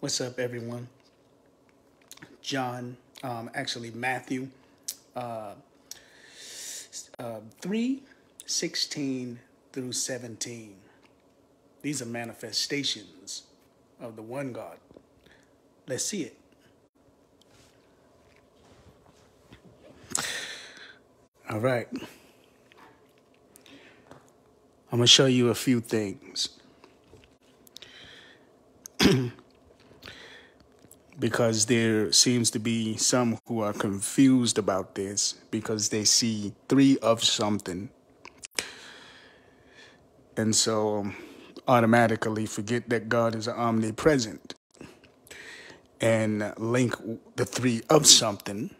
What's up, everyone? John, um, actually, Matthew uh, uh, 3 16 through 17. These are manifestations of the one God. Let's see it. All right. I'm going to show you a few things. because there seems to be some who are confused about this because they see three of something. And so um, automatically forget that God is omnipresent and link the three of something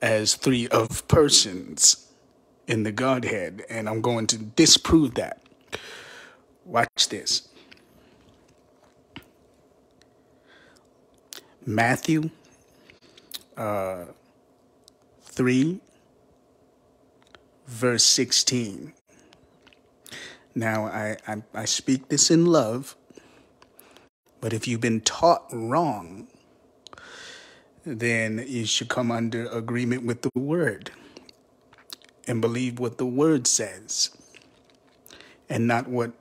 as three of persons in the Godhead. And I'm going to disprove that. Watch this. Matthew uh, 3, verse 16. Now, I, I, I speak this in love, but if you've been taught wrong, then you should come under agreement with the word and believe what the word says and not what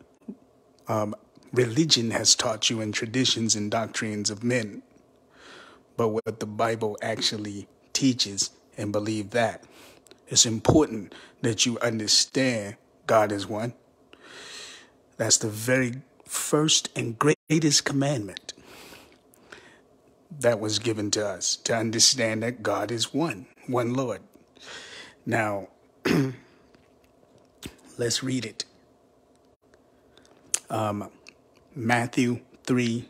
um, religion has taught you and traditions and doctrines of men but what the Bible actually teaches and believe that. It's important that you understand God is one. That's the very first and greatest commandment that was given to us to understand that God is one, one Lord. Now, let's read it. Um, Matthew 3,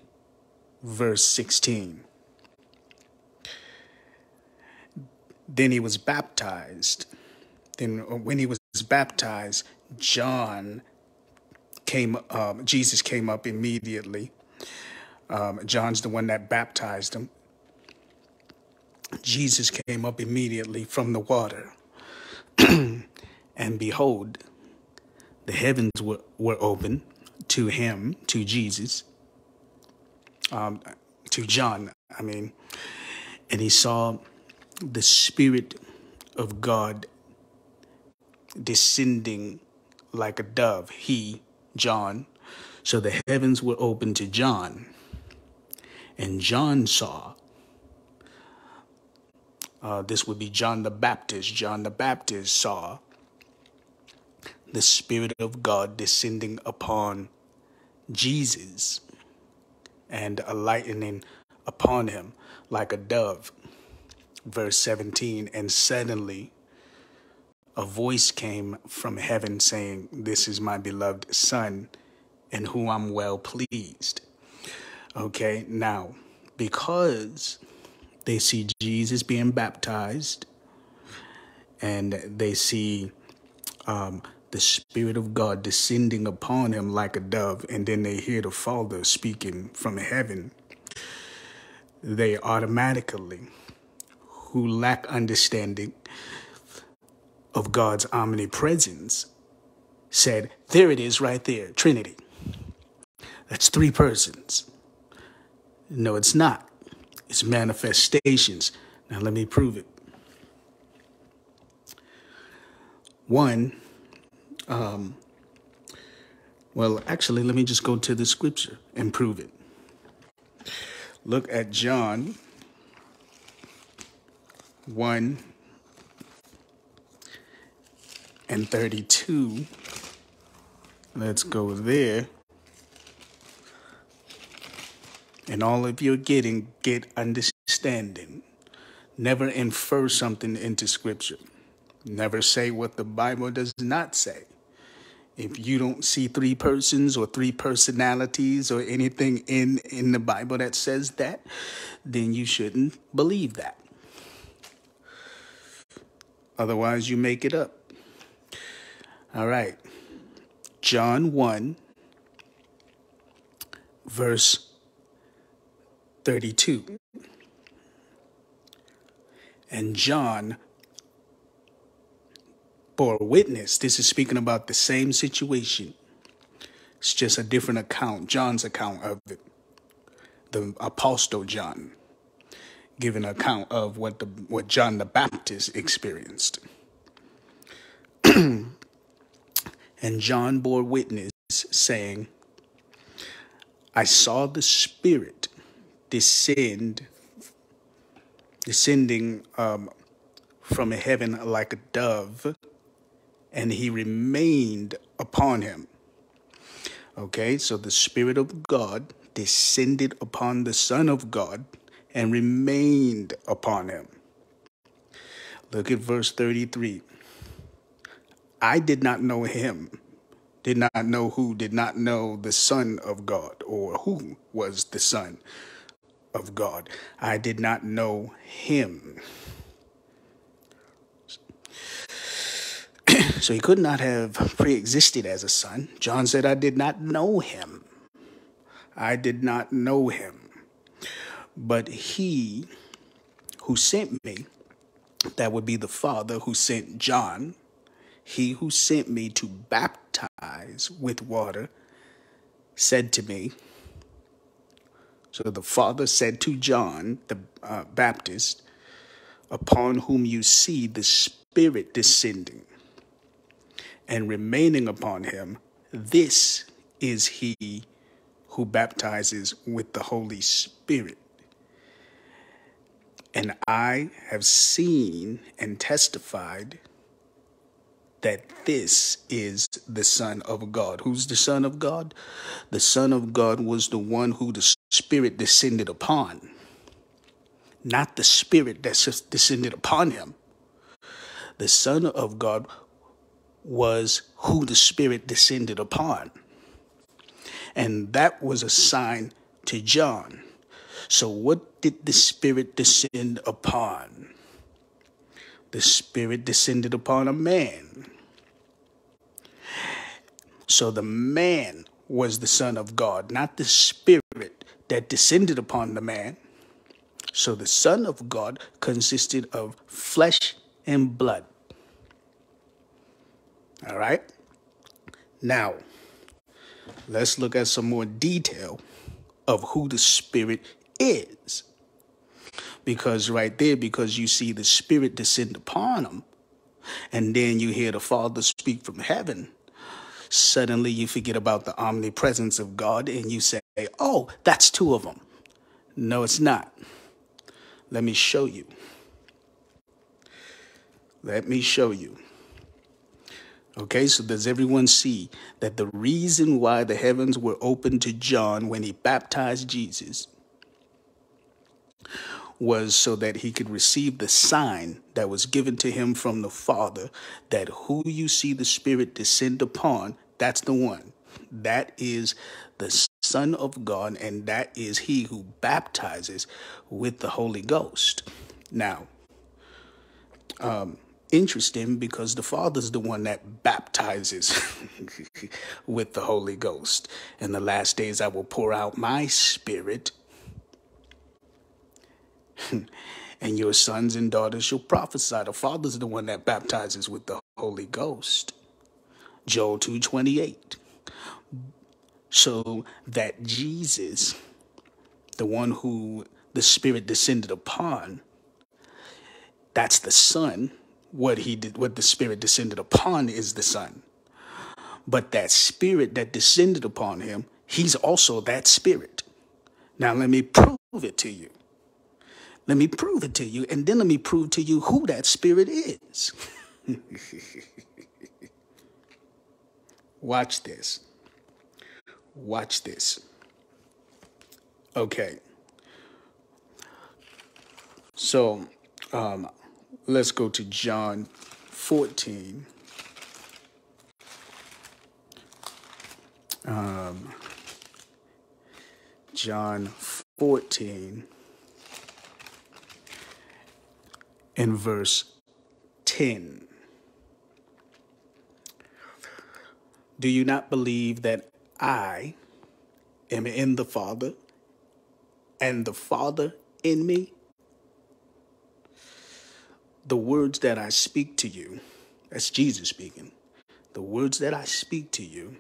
verse 16. Then he was baptized. Then uh, when he was baptized, John came. Um, Jesus came up immediately. Um, John's the one that baptized him. Jesus came up immediately from the water, and behold, the heavens were, were open to him, to Jesus, um, to John. I mean, and he saw the Spirit of God descending like a dove. He, John, so the heavens were open to John, and John saw. Uh, this would be John the Baptist. John the Baptist saw the Spirit of God descending upon Jesus and alighting upon him like a dove verse 17, and suddenly a voice came from heaven saying, This is my beloved Son, in whom I'm well pleased. Okay, now, because they see Jesus being baptized and they see um, the Spirit of God descending upon him like a dove, and then they hear the Father speaking from heaven, they automatically who lack understanding of God's omnipresence said, There it is right there, Trinity. That's three persons. No, it's not. It's manifestations. Now, let me prove it. One, um, well, actually, let me just go to the scripture and prove it. Look at John 1 and 32. Let's go there. And all of you getting, get understanding. Never infer something into scripture. Never say what the Bible does not say. If you don't see three persons or three personalities or anything in, in the Bible that says that, then you shouldn't believe that. Otherwise, you make it up. All right. John 1, verse 32. And John bore witness. This is speaking about the same situation. It's just a different account, John's account of it. the Apostle John, giving an account of what the what John the Baptist experienced. and John bore witness, saying, I saw the Spirit descend, descending um, from heaven like a dove, and he remained upon him. Okay, so the Spirit of God descended upon the Son of God and remained upon him. Look at verse 33. I did not know him, did not know who, did not know the Son of God or who was the Son of God. I did not know him. so he could not have pre existed as a son. John said, I did not know him. I did not know him. But he who sent me, that would be the Father who sent John, he who sent me to baptize with water, said to me, so the Father said to John the uh, Baptist, upon whom you see the Spirit descending and remaining upon him, this is he who baptizes with the Holy Spirit. And I have seen and testified that this is the Son of God. Who's the Son of God? The Son of God was the one who the Spirit descended upon, not the Spirit that descended upon him. The Son of God was who the Spirit descended upon. And that was a sign to John. So, what did the Spirit descend upon? The Spirit descended upon a man. So, the man was the Son of God, not the Spirit that descended upon the man. So, the Son of God consisted of flesh and blood. All right? Now, let's look at some more detail of who the Spirit is. Because right there, because you see the Spirit descend upon him, and then you hear the Father speak from heaven, suddenly you forget about the omnipresence of God and you say, oh, that's two of them. No, it's not. Let me show you. Let me show you. Okay, so does everyone see that the reason why the heavens were open to John when he baptized Jesus was so that he could receive the sign that was given to him from the Father that who you see the Spirit descend upon, that's the one. That is the Son of God, and that is he who baptizes with the Holy Ghost. Now, um, interesting because the Father's the one that baptizes with the Holy Ghost. In the last days, I will pour out my spirit, and your sons and daughters shall prophesy. The Father's the one that baptizes with the Holy Ghost. Joel 2:28. So that Jesus, the one who the Spirit descended upon, that's the Son what he did, what the Spirit descended upon is the Son. But that Spirit that descended upon him, he's also that Spirit. Now let me prove it to you. Let me prove it to you, and then let me prove to you who that Spirit is. Watch this. Watch this. Okay. So, um, Let's go to John 14. Um, John 14 in verse 10. Do you not believe that I am in the Father and the Father in me? the words that I speak to you, that's Jesus speaking, the words that I speak to you,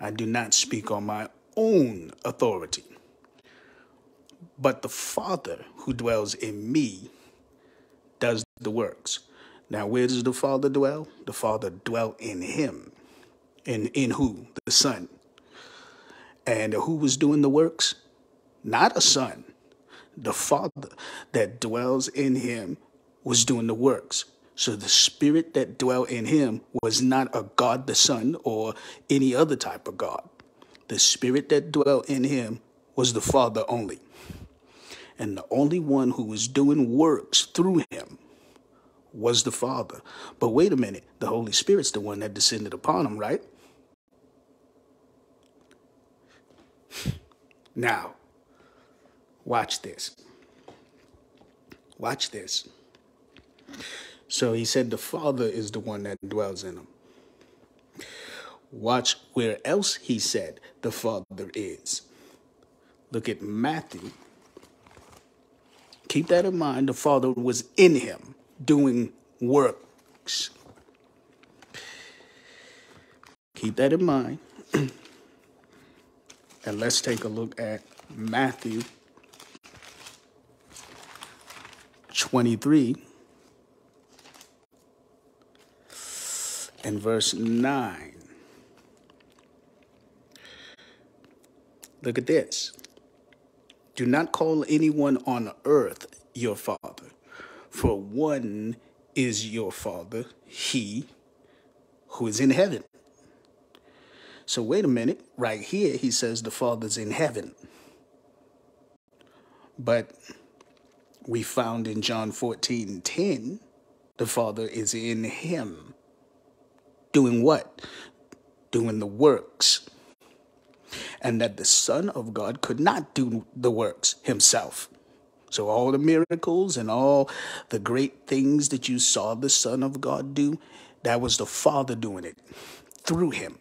I do not speak on my own authority, But the Father who dwells in me the works. Now, where does the Father dwell? The Father dwell in him. In, in who? The Son. And who was doing the works? Not a son. The Father that dwells in him was doing the works. So the spirit that dwelt in him was not a God the Son or any other type of God. The spirit that dwelt in him was the Father only. And the only one who was doing works through him was the Father. But wait a minute, the Holy Spirit's the one that descended upon him, right? Now, watch this. Watch this. So he said the Father is the one that dwells in him. Watch where else he said the Father is. Look at Matthew. Keep that in mind. The Father was in him doing works. Keep that in mind. and let's take a look at Matthew 23 and verse 9. Look at this. Do not call anyone on earth your father, for one is your father, he who is in heaven. So, wait a minute. Right here, he says the father's in heaven. But we found in John 14 10, the father is in him. Doing what? Doing the works. And that the Son of God could not do the works himself. So, all the miracles and all the great things that you saw the Son of God do, that was the Father doing it through him.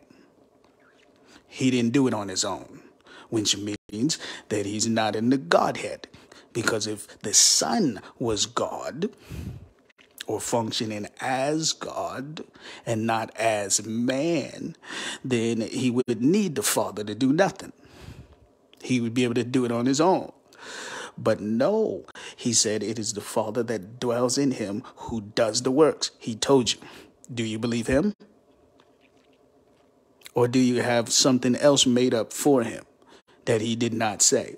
He didn't do it on his own, which means that he's not in the Godhead. Because if the Son was God, or functioning as God and not as man, then he would need the Father to do nothing. He would be able to do it on his own. But no, he said it is the Father that dwells in him who does the works. He told you. Do you believe him? Or do you have something else made up for him that he did not say?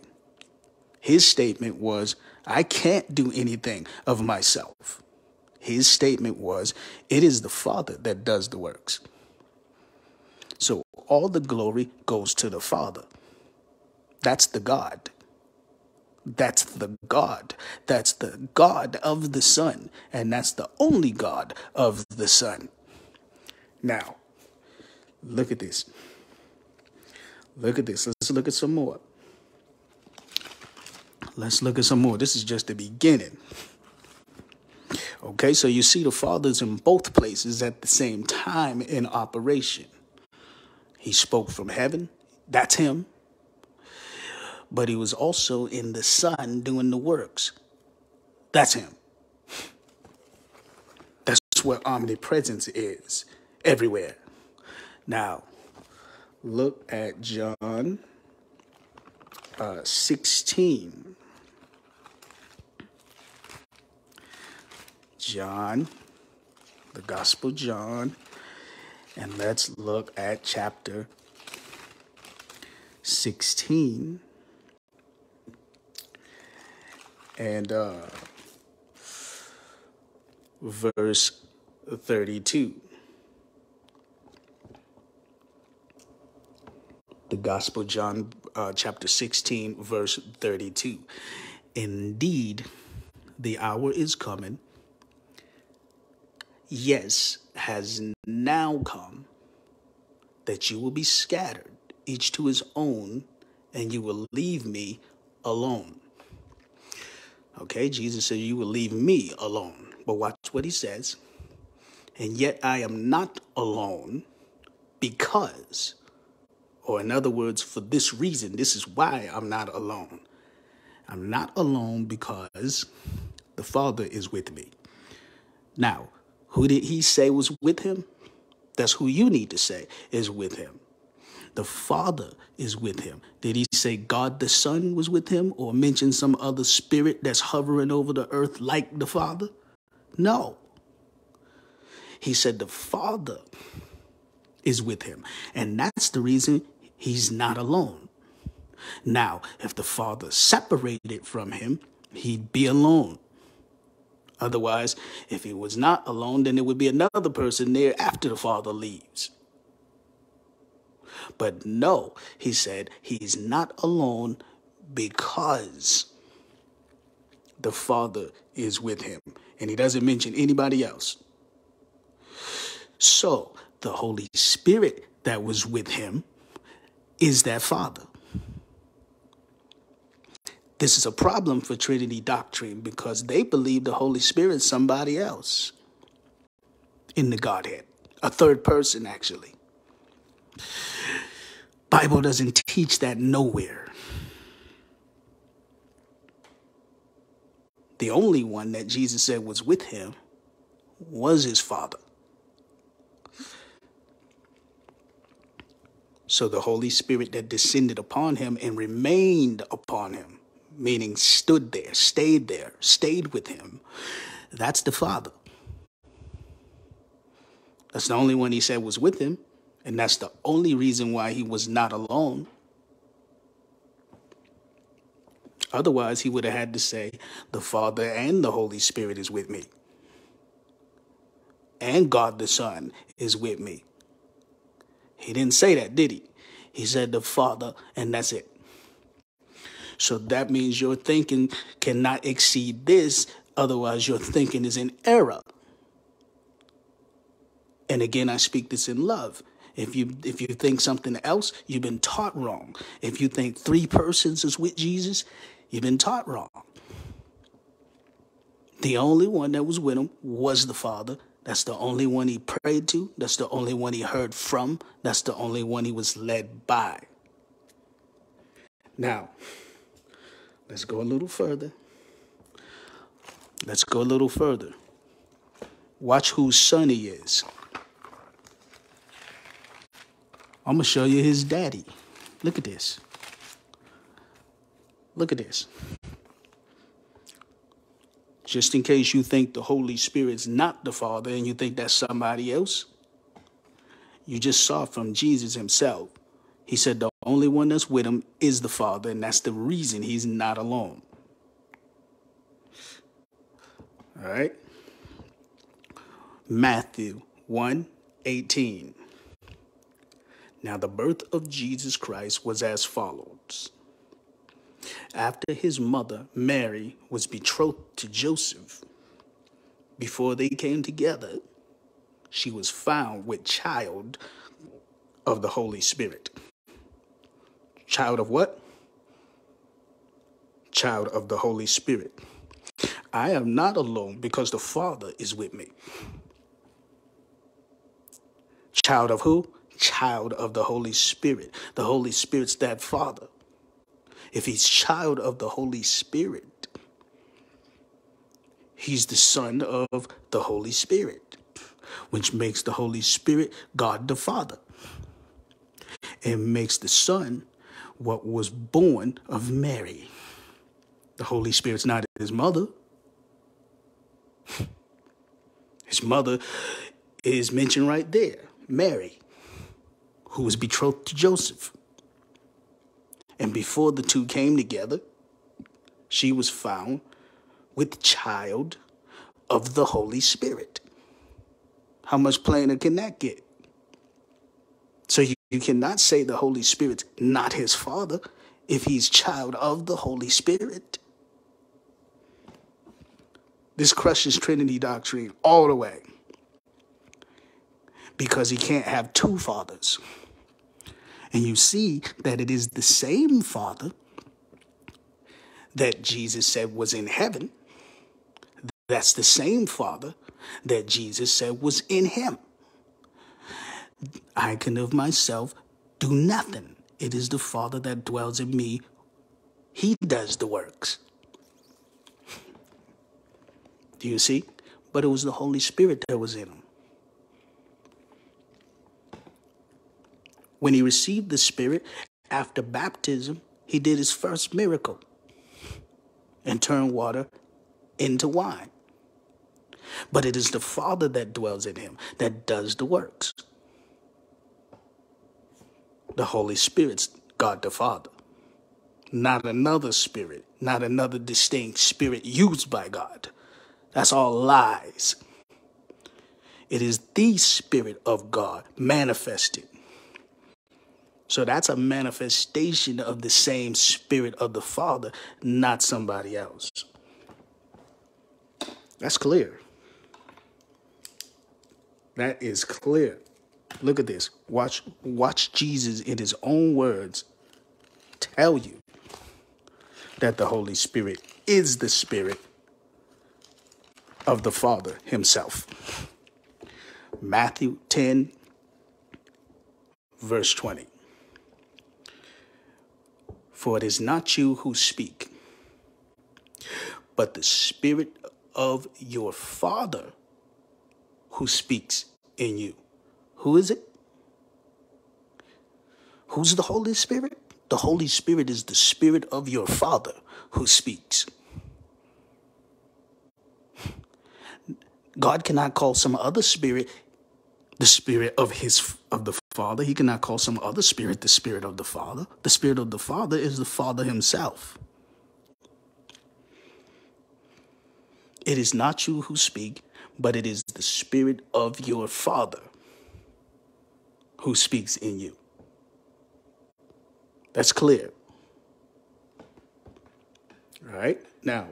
His statement was, I can't do anything of myself. His statement was, It is the Father that does the works. So all the glory goes to the Father. That's the God. That's the God. That's the God of the Son. And that's the only God of the Son. Now, look at this. Look at this. Let's look at some more. Let's look at some more. This is just the beginning. Okay, so you see the Father's in both places at the same time in operation. He spoke from heaven, that's him. But he was also in the Son doing the works. That's him. That's where omnipresence is, everywhere. Now, look at John uh, 16. John, the Gospel John, and let's look at chapter 16 and uh, verse 32. The Gospel John, uh, chapter 16, verse 32. Indeed, the hour is coming yes, has now come, that you will be scattered, each to his own, and you will leave me alone. Okay, Jesus said, You will leave me alone. But watch what he says. And yet I am not alone because, or in other words, for this reason, this is why I'm not alone. I'm not alone because the Father is with me. Now, who did he say was with him? That's who you need to say is with him. The Father is with him. Did he say God the Son was with him or mention some other spirit that's hovering over the earth like the Father? No. He said the Father is with him. And that's the reason he's not alone. Now, if the Father separated from him, he'd be alone. Otherwise, if he was not alone, then there would be another person there after the Father leaves. But no, he said, he's not alone because the Father is with him. And he doesn't mention anybody else. So the Holy Spirit that was with him is that Father. This is a problem for Trinity doctrine because they believe the Holy Spirit is somebody else in the Godhead, a third person actually. Bible doesn't teach that nowhere. The only one that Jesus said was with him was his Father. So the Holy Spirit that descended upon him and remained upon him, meaning stood there, stayed there, stayed with him, that's the Father. That's the only one he said was with him, and that's the only reason why he was not alone. Otherwise, he would have had to say, The Father and the Holy Spirit is with me. And God the Son is with me. He didn't say that, did he? He said the Father, and that's it. So that means your thinking cannot exceed this, otherwise, your thinking is in error. And again, I speak this in love. If you if you think something else, you've been taught wrong. If you think three persons is with Jesus, you've been taught wrong. The only one that was with him was the Father, that's the only one he prayed to. That's the only one he heard from. That's the only one he was led by. Now, let's go a little further. Let's go a little further. Watch whose son he is. I'm to show you his daddy. Look at this. Look at this just in case you think the Holy Spirit's not the Father and you think that's somebody else. You just saw from Jesus himself. He said the only one that's with him is the Father, and that's the reason he's not alone. All right. Matthew 1 18. Now, the birth of Jesus Christ was as follows. After his mother, Mary, was betrothed to Joseph, before they came together, she was found with child of the Holy Spirit. Child of what? Child of the Holy Spirit. I am not alone because the Father is with me. Child of who? Child of the Holy Spirit. The Holy Spirit's that Father if he's child of the Holy Spirit, he's the son of the Holy Spirit, which makes the Holy Spirit God the Father and makes the Son what was born of Mary. The Holy Spirit's not his mother. His mother is mentioned right there, Mary, who was betrothed to Joseph. And before the two came together, she was found with child of the Holy Spirit. How much plainer can that get? So you, you cannot say the Holy Spirit's not his father if he's child of the Holy Spirit. This crushes Trinity doctrine all the way because he can't have two fathers. And you see that it is the same Father that Jesus said was in heaven. That's the same Father that Jesus said was in him. I can of myself do nothing. It is the Father that dwells in me. He does the works. Do you see? But it was the Holy Spirit that was in him. When he received the Spirit after baptism, he did his first miracle and turned water into wine. But it is the Father that dwells in him that does the works. The Holy Spirit's God the Father, not another spirit, not another distinct spirit used by God. That's all lies. It is the Spirit of God manifested. So that's a manifestation of the same Spirit of the Father, not somebody else. That's clear. That is clear. Look at this. Watch watch Jesus in his own words tell you that the Holy Spirit is the Spirit of the Father himself. Matthew 10, verse 20. For it is not you who speak, but the Spirit of your Father who speaks in you. Who is it? Who's the Holy Spirit? The Holy Spirit is the Spirit of your Father who speaks. God cannot call some other spirit the spirit of his of the Father. He cannot call some other spirit the spirit of the Father. The spirit of the Father is the Father himself. It is not you who speak, but it is the spirit of your Father who speaks in you. That's clear. All right? Now,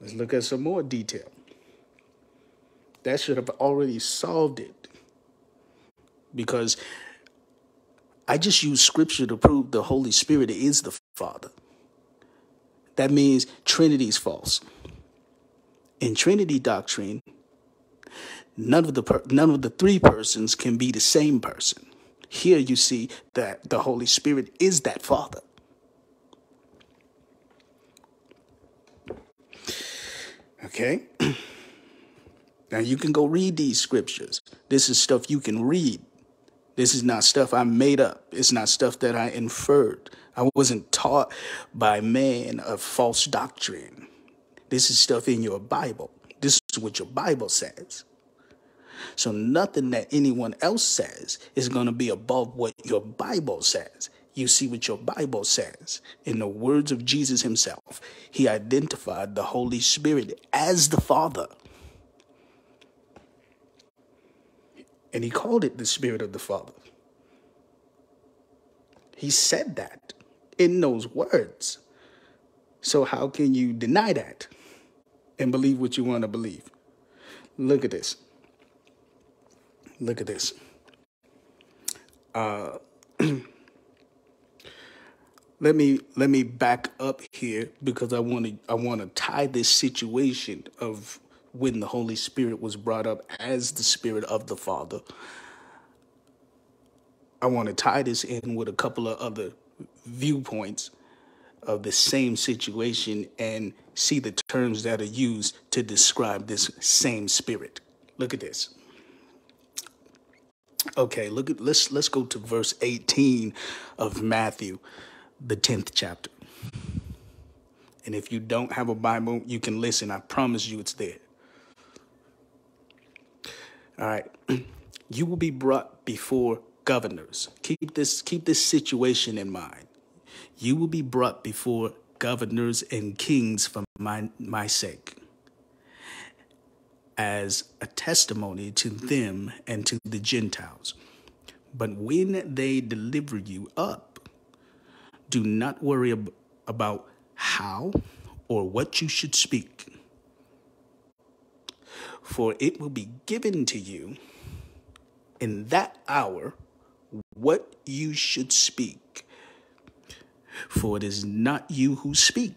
let's look at some more detail. That should have already solved it. Because I just use scripture to prove the Holy Spirit is the Father. That means Trinity is false. In Trinity doctrine, none of the per- none of the three persons can be the same person. Here you see that the Holy Spirit is that Father. Okay? Now you can go read these scriptures. This is stuff you can read. This is not stuff I made up. It's not stuff that I inferred. I wasn't taught by man of false doctrine. This is stuff in your Bible. This is what your Bible says. So nothing that anyone else says is going to be above what your Bible says. You see what your Bible says. In the words of Jesus himself, he identified the Holy Spirit as the Father. And he called it the Spirit of the Father. He said that in those words. So, how can you deny that and believe what you want to believe? Look at this. Look at this. Uh, let me let me back up here because I want to I want to tie this situation of when the Holy Spirit was brought up as the Spirit of the Father. I want to tie this in with a couple of other viewpoints of the same situation and see the terms that are used to describe this same spirit. Look at this. Okay, look at let's let's go to verse 18 of Matthew, the 10th chapter. And if you don't have a Bible, you can listen. I promise you it's there. All right. You will be brought before governors. Keep this keep this situation in mind. You will be brought before governors and kings for my my sake as a testimony to them and to the Gentiles. But when they deliver you up, do not worry ab- about how or what you should speak for it will be given to you in that hour what you should speak. For it is not you who speak,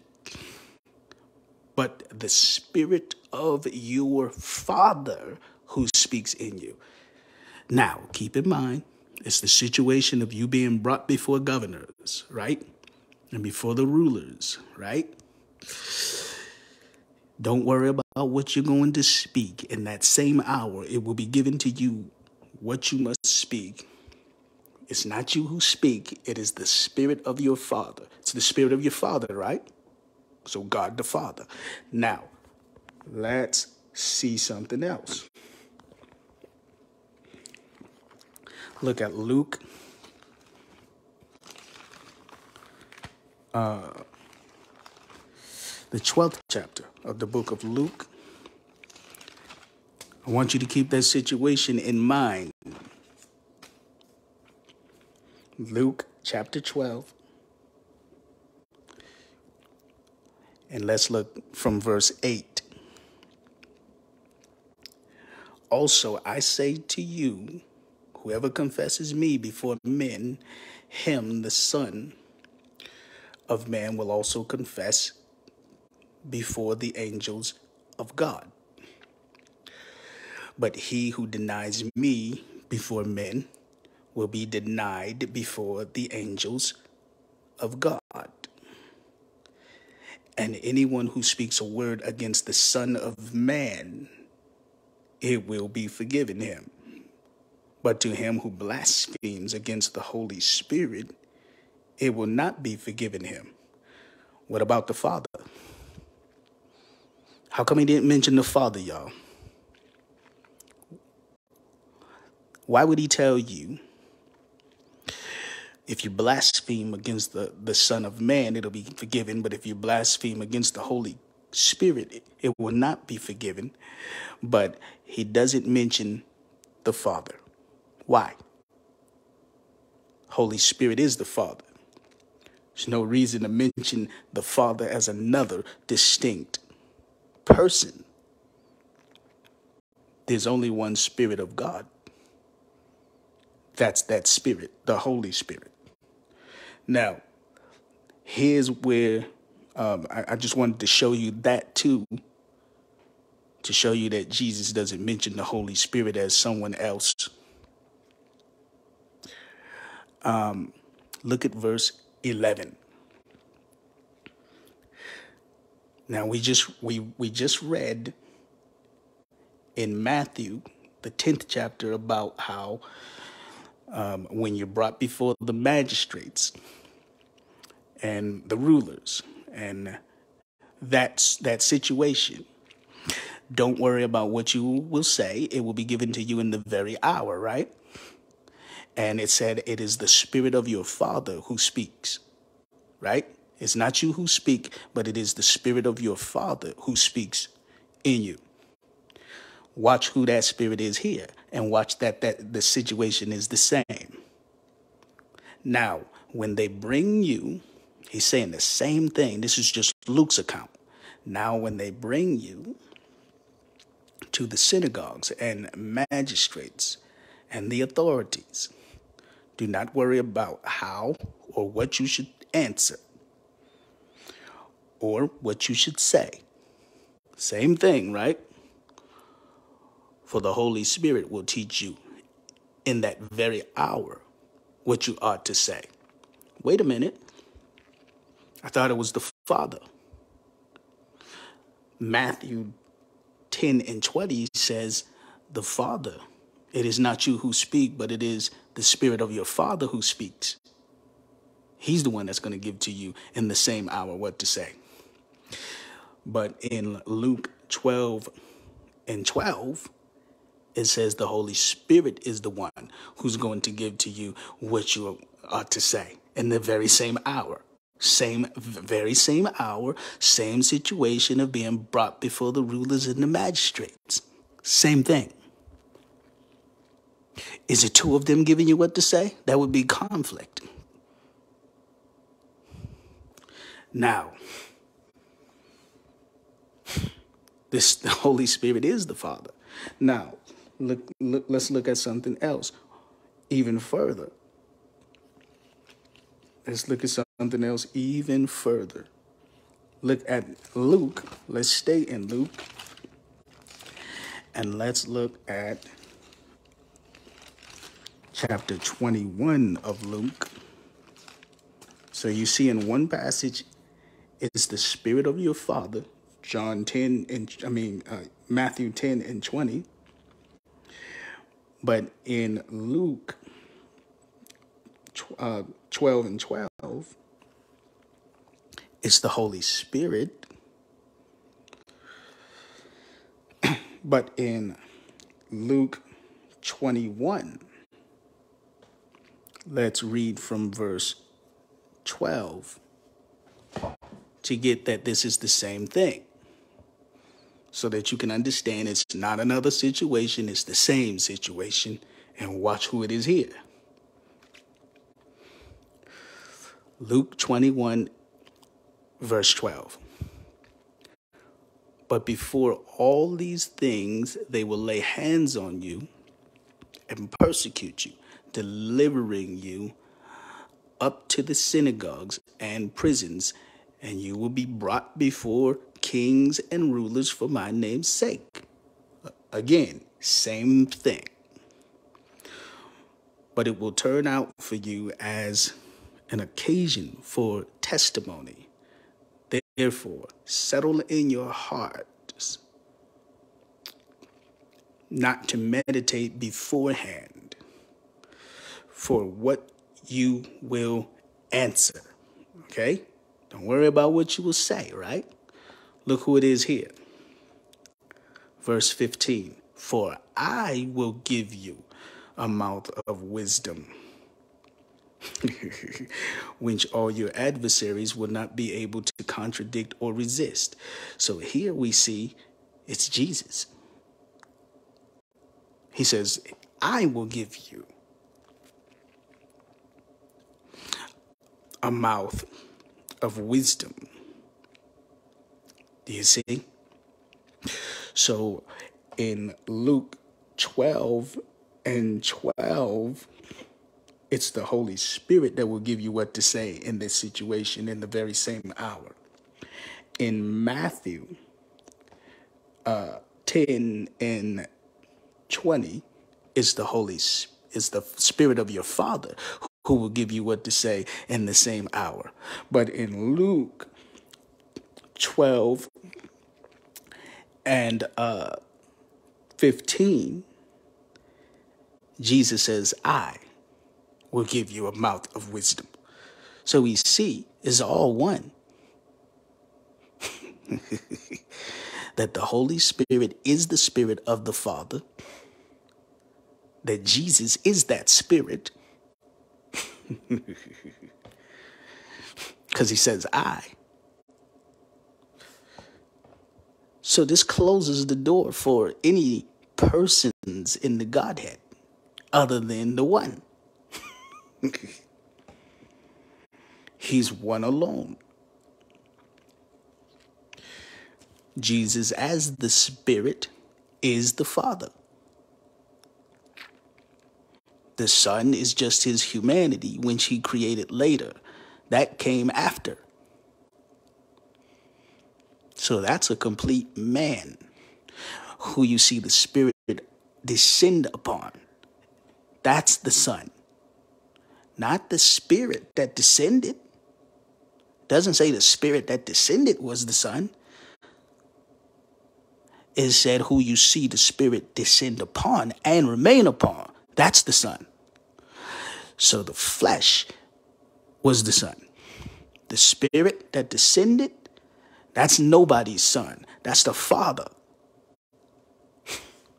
but the Spirit of your Father who speaks in you. Now, keep in mind, it's the situation of you being brought before governors, right? And before the rulers, right? Don't worry about what you're going to speak. In that same hour, it will be given to you what you must speak. It's not you who speak, it is the Spirit of your Father. It's the Spirit of your Father, right? So, God the Father. Now, let's see something else. Look at Luke. Uh, the 12th chapter of the book of Luke. I want you to keep that situation in mind. Luke chapter 12. And let's look from verse 8. Also, I say to you, whoever confesses me before men, him, the Son of Man, will also confess before the angels of God. But he who denies me before men will be denied before the angels of God. And anyone who speaks a word against the Son of Man, it will be forgiven him. But to him who blasphemes against the Holy Spirit, it will not be forgiven him. What about the Father? How come he didn't mention the Father, y'all? Why would he tell you if you blaspheme against the, the Son of Man, it'll be forgiven. But if you blaspheme against the Holy Spirit, it, it will not be forgiven. But he doesn't mention the Father. Why? Holy Spirit is the Father. There's no reason to mention the Father as another distinct person. There's only one Spirit of God. That's that Spirit, the Holy Spirit. Now, here's where um, I, I just wanted to show you that too, to show you that Jesus doesn't mention the Holy Spirit as someone else. Um, look at verse 11. Now we just we we just read in Matthew the 10th chapter about how um, when you're brought before the magistrates and the rulers and that's that situation. Don't worry about what you will say. It will be given to you in the very hour right? And it said it is the spirit of your father who speaks right it's not you who speak but it is the spirit of your father who speaks in you watch who that spirit is here and watch that that the situation is the same now when they bring you He's saying the same thing. This is just Luke's account. Now, when they bring you to the synagogues and magistrates and the authorities, do not worry about how or what you should answer or what you should say. Same thing, right? For the Holy Spirit will teach you in that very hour what you ought to say. Wait a minute. I thought it was the Father. Matthew 10 and 20 says, The Father, it is not you who speak, but it is the Spirit of your Father who speaks. He's the one that's going to give to you in the same hour what to say. But in Luke 12 and 12, it says the Holy Spirit is the one who's going to give to you what you ought to say in the very same hour. Same, very same hour, same situation of being brought before the rulers and the magistrates. Same thing. Is it two of them giving you what to say? That would be conflict. Now, this the Holy Spirit is the Father. Now, look, look let's look at something else even further. Let's look at something else even further. Look at Luke. Let's stay in Luke. And let's look at chapter 21 of Luke. So you see in one passage, it's the spirit of your father, John 10 and I mean uh, Matthew 10 and 20. But in Luke uh, 12 and 12, it's the Holy Spirit. but in Luke 21, let's read from verse 12 to get that this is the same thing. So that you can understand it's not another situation, it's the same situation, and watch who it is here. Luke 21, verse 12. But before all these things, they will lay hands on you and persecute you, delivering you up to the synagogues and prisons, and you will be brought before kings and rulers for my name's sake. Again, same thing. But it will turn out for you as an occasion for testimony. Therefore, settle in your hearts not to meditate beforehand for what you will answer. Okay? Don't worry about what you will say, right? Look who it is here. Verse 15 For I will give you a mouth of wisdom, which all your adversaries will not be able to contradict or resist. So here we see it's Jesus. He says, I will give you a mouth of wisdom. Do you see? So in Luke 12 and 12, it's the Holy Spirit that will give you what to say in this situation in the very same hour. In Matthew uh, 10 and 20, it's the Holy it's the Spirit of your Father who will give you what to say in the same hour. But in Luke 12 and uh, 15, Jesus says, I will give you a mouth of wisdom. So we see is all one. that the Holy Spirit is the Spirit of the Father, that Jesus is that Spirit, because he says, I. So this closes the door for any persons in the Godhead other than the one. He's one alone. Jesus, as the Spirit, is the Father. The Son is just his humanity, which he created later. That came after. So that's a complete man who you see the Spirit descend upon. That's the Son. Not the Spirit that descended. Doesn't say the Spirit that descended was the Son. It said who you see the Spirit descend upon and remain upon. That's the Son. So the flesh was the Son. The Spirit that descended, that's nobody's Son. That's the Father.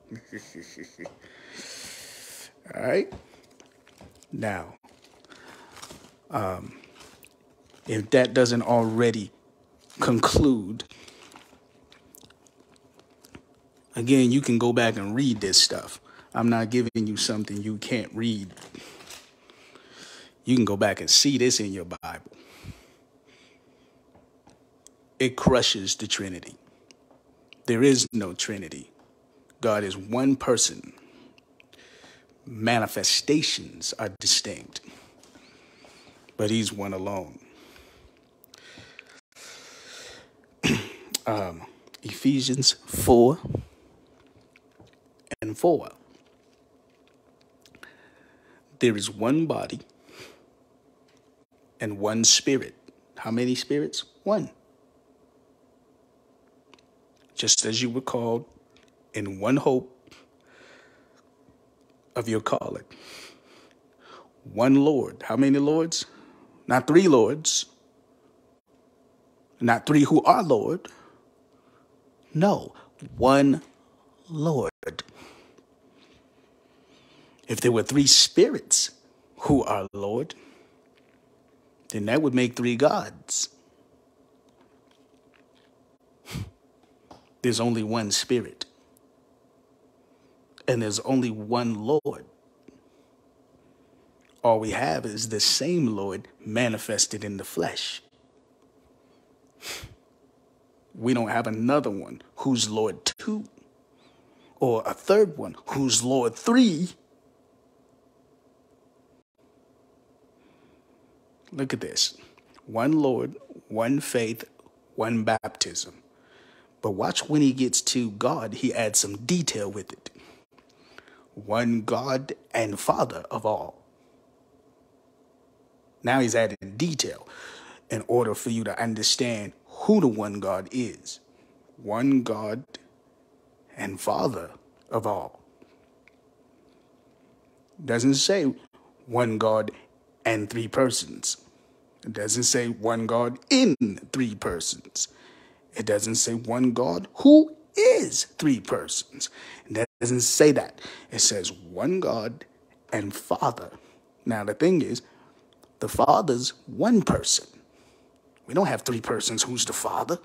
All right? Now, um, if that doesn't already conclude, again, you can go back and read this stuff. I'm not giving you something you can't read. You can go back and see this in your Bible. It crushes the Trinity. There is no Trinity. God is one person. Manifestations are distinct, but He's one alone. um, Ephesians 4 and 4 there is one body and one spirit. How many spirits? One. Just as you were called in one hope of your calling, one Lord. How many lords? Not three lords. Not three who are Lord. No, one Lord. If there were three spirits who are Lord, then that would make three gods. There's only one spirit, and there's only one Lord. All we have is the same Lord manifested in the flesh. We don't have another one who's Lord two, or a third one who's Lord three. Look at this one Lord, one faith, one baptism. But watch when he gets to God, he adds some detail with it. One God and Father of all. Now he's adding detail in order for you to understand who the one God is. One God and Father of all. Doesn't say one God and three persons. It doesn't say one God in three persons. It doesn't say one God who is three persons. It doesn't say that. It says one God and Father. Now, the thing is, the Father's one person. We don't have three persons who's the Father.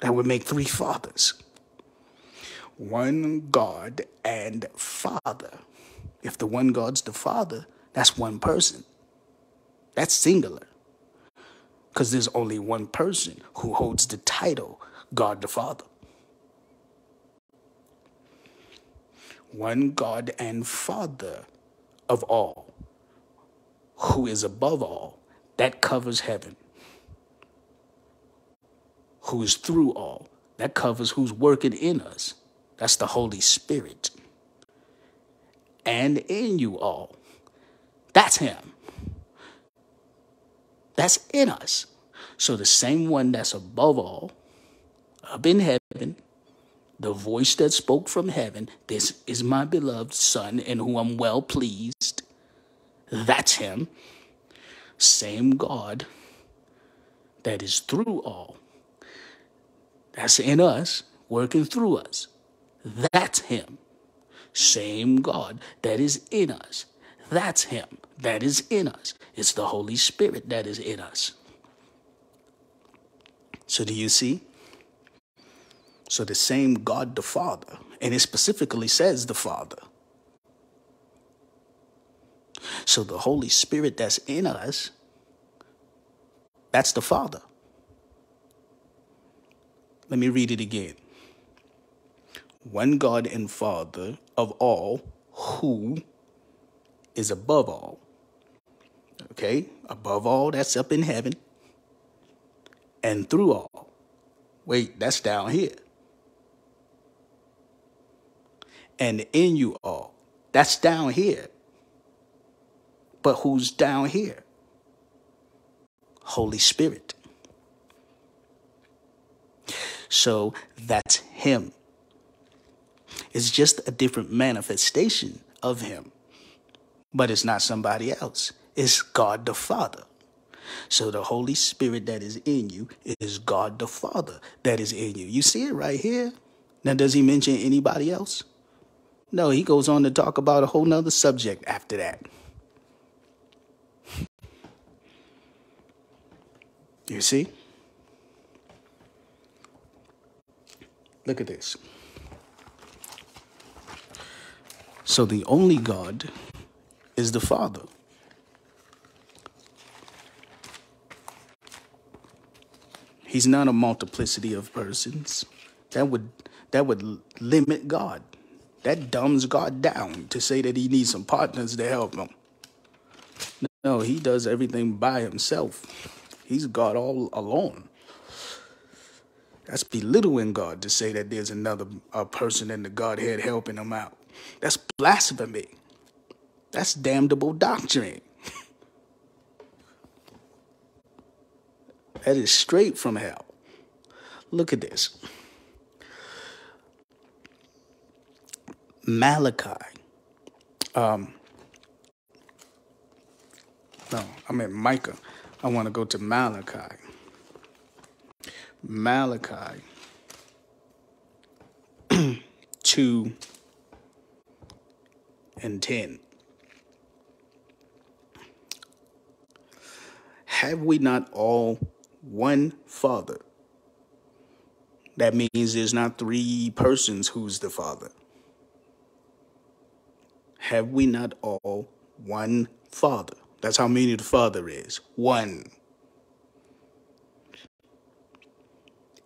That would make three fathers. One God and Father. If the one God's the Father, that's one person. That's singular. Because there's only one person who holds the title God the Father. One God and Father of all, who is above all, that covers heaven. Who is through all, that covers who's working in us. That's the Holy Spirit. And in you all, that's Him. That's in us. So the same one that's above all, up in heaven, the voice that spoke from heaven, this is my beloved Son in whom I'm well pleased. That's Him. Same God that is through all. That's in us, working through us. That's Him. Same God that is in us. That's Him that is in us. It's the Holy Spirit that is in us. So, do you see? So, the same God the Father, and it specifically says the Father. So, the Holy Spirit that's in us, that's the Father. Let me read it again. One God and Father of all, who is above all Okay? Above all, that's up in heaven. And through all. Wait, that's down here. And in you all. That's down here. But who's down here? Holy Spirit. So that's Him. It's just a different manifestation of Him, but it's not somebody else is God the Father. So the Holy Spirit that is in you is God the Father that is in you. You see it right here. Now, does he mention anybody else? No, he goes on to talk about a whole nother subject after that. You see? Look at this. So the only God is the Father. He's not a multiplicity of persons. That would that would limit God. That dumbs God down to say that he needs some partners to help him. No, he does everything by himself. He's God all alone. That's belittling God to say that there's another a person in the Godhead helping him out. That's blasphemy. That's damnable doctrine. That is straight from hell. Look at this. Malachi. Um, No, I'm in Micah. I want to go to Malachi. Malachi 2 and 10. Have we not all one Father? That means there's not three persons who's the Father. Have we not all one Father? That's how many the Father is. One.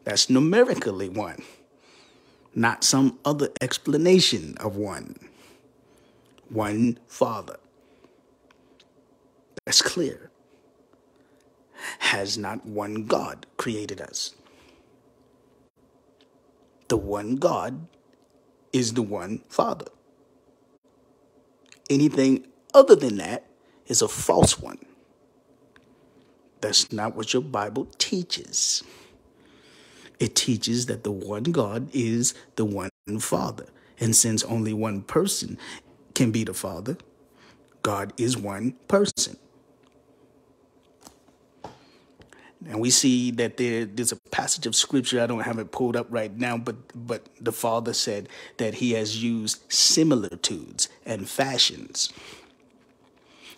That's numerically one, not some other explanation of one. One Father. That's clear. Has not one God created us? The one God is the one Father. Anything other than that is a false one. That's not what your Bible teaches. It teaches that the one God is the one Father. And since only one person can be the Father, God is one person. And we see that there, there's a passage of scripture, I don't have it pulled up right now, but, but the Father said that he has used similitudes and fashions.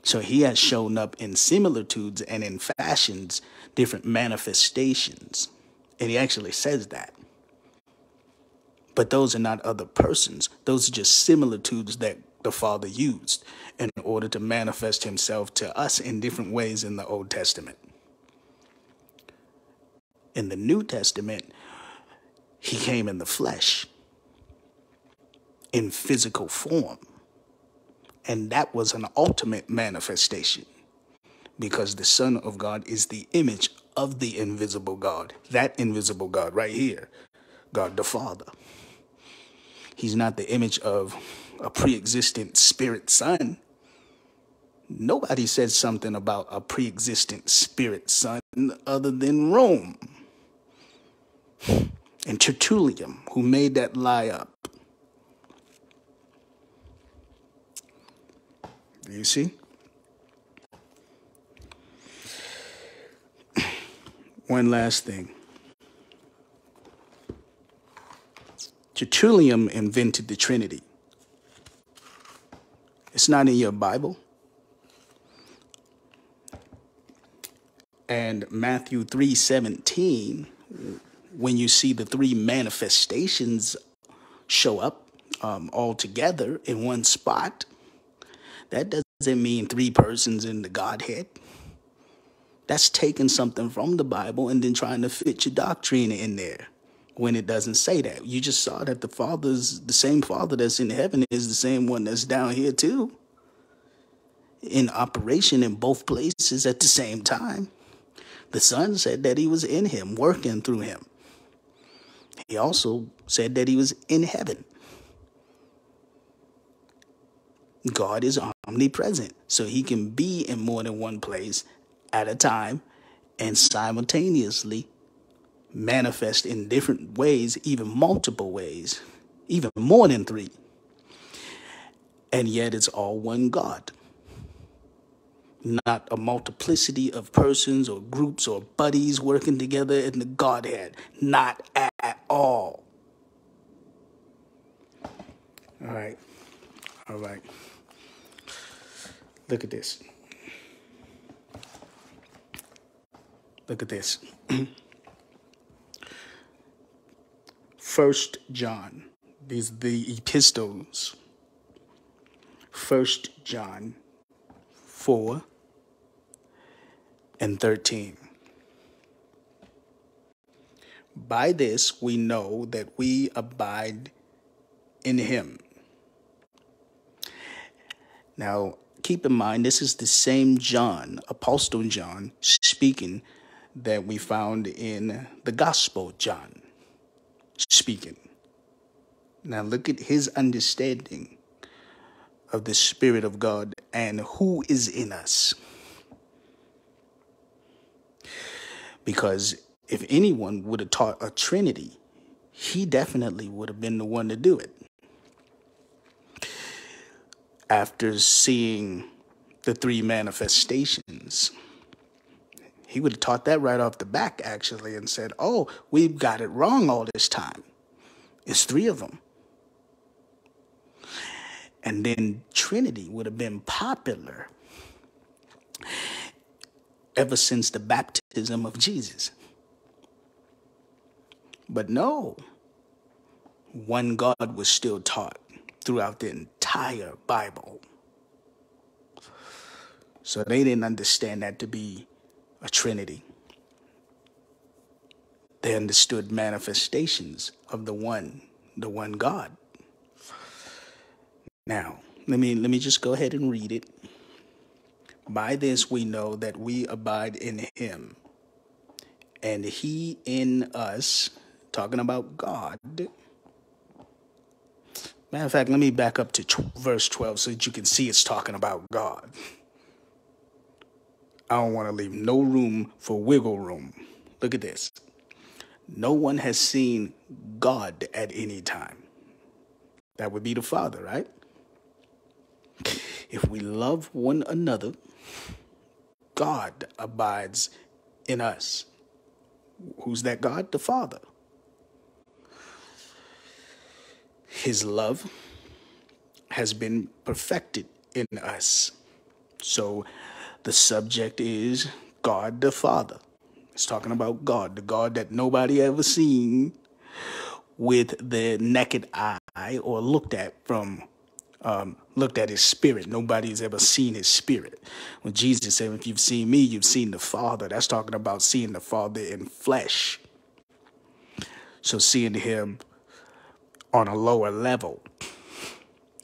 So he has shown up in similitudes and in fashions, different manifestations. And he actually says that. But those are not other persons. Those are just similitudes that the Father used in order to manifest himself to us in different ways in the Old Testament. In the New Testament, he came in the flesh, in physical form. And that was an ultimate manifestation because the Son of God is the image of the invisible God. That invisible God right here, God the Father. He's not the image of a pre existent spirit son. Nobody said something about a pre existent spirit son other than Rome and Tertullian, who made that lie up. Do you see? One last thing. Tertullian invented the Trinity. It's not in your Bible. And Matthew 3:17 when you see the three manifestations show up um, all together in one spot, that doesn't mean three persons in the Godhead. That's taking something from the Bible and then trying to fit your doctrine in there when it doesn't say that. You just saw that the Father's the same Father that's in heaven is the same one that's down here too. In operation in both places at the same time. The Son said that he was in him, working through him. He also said that he was in heaven. God is omnipresent, so he can be in more than one place at a time and simultaneously manifest in different ways, even multiple ways, even more than three. And yet it's all one God. Not a multiplicity of persons or groups or buddies working together in the Godhead. Not at all. All right. All right. Look at this. Look at this. First John. These the epistles. First John 4 and 13. By this we know that we abide in him. Now, keep in mind, this is the same John, Apostle John, speaking that we found in the Gospel John speaking. Now look at his understanding of the Spirit of God and who is in us. Because if anyone would have taught a Trinity, he definitely would have been the one to do it. After seeing the three manifestations. He would have taught that right off the back, actually, and said, Oh, we've got it wrong all this time. It's three of them. And then Trinity would have been popular ever since the baptism of Jesus. But no, one God was still taught throughout the entire Bible. So they didn't understand that to be a trinity. They understood manifestations of the one, the one God. Now, let me let me just go ahead and read it. By this we know that we abide in him and he in us, talking about God. Matter of fact, let me back up to verse 12 so that you can see it's talking about God. I don't want to leave no room for wiggle room. Look at this. No one has seen God at any time. That would be the Father, right? If we love one another, God abides in us. Who's that God? The Father. His love has been perfected in us. So the subject is God the Father. It's talking about God, the God that nobody ever seen with the naked eye or looked at from um, looked at his spirit. Nobody's ever seen his spirit. When Jesus said, If you've seen me, you've seen the Father, that's talking about seeing the Father in flesh. So seeing him on a lower level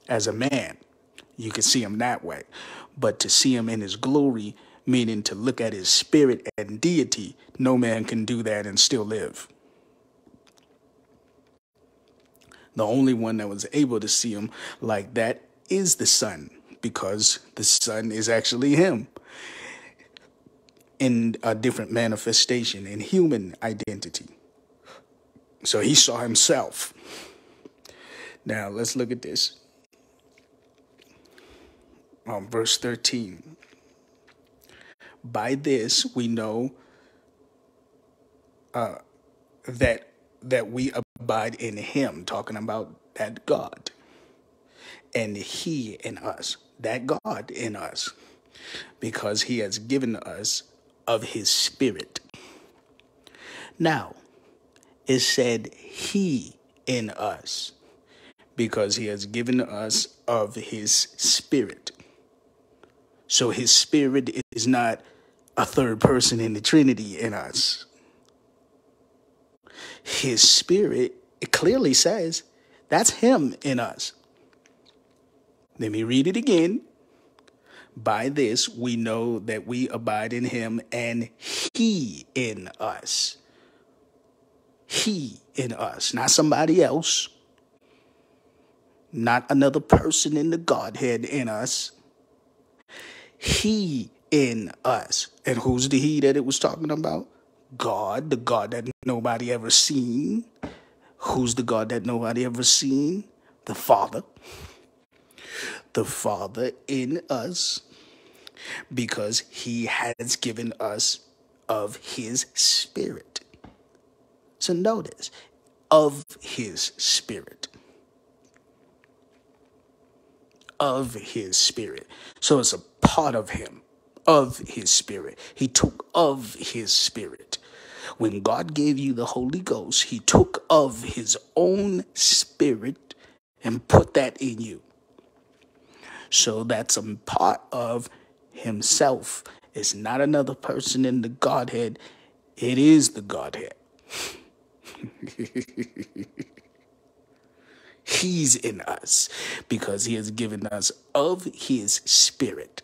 as a man, you can see him that way but to see him in his glory, meaning to look at his spirit and deity, no man can do that and still live. The only one that was able to see him like that is the Son, because the Son is actually him in a different manifestation, in human identity. So he saw himself. Now let's look at this um, verse 13. By this we know uh, that that we abide in Him, talking about that God, and He in us, that God in us, because He has given us of His Spirit. Now, it said He in us, because He has given us of His Spirit. So his spirit is not a third person in the Trinity in us. His spirit, it clearly says, that's him in us. Let me read it again. By this we know that we abide in him and he in us. He in us, not somebody else, not another person in the Godhead in us he in us. And who's the he that it was talking about? God, the God that nobody ever seen. Who's the God that nobody ever seen? The Father. The Father in us because he has given us of his spirit. So notice, of his spirit. Of his spirit. So it's a part of him, of his spirit. He took of his spirit. When God gave you the Holy Ghost, he took of his own spirit and put that in you. So that's a part of himself. It's not another person in the Godhead, it is the Godhead. He's in us because he has given us of his spirit.